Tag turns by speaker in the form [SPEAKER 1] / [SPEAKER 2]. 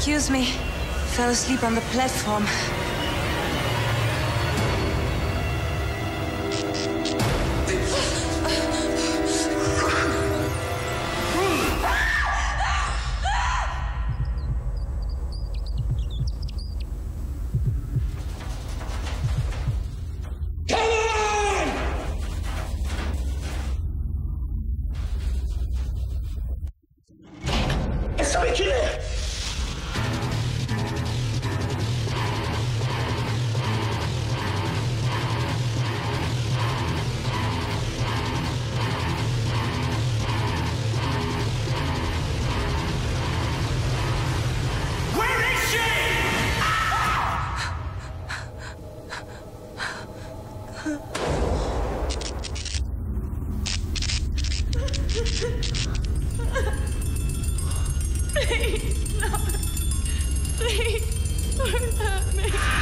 [SPEAKER 1] Excuse me. Fell asleep on the platform.
[SPEAKER 2] Ki de.
[SPEAKER 3] Please, don't hurt me.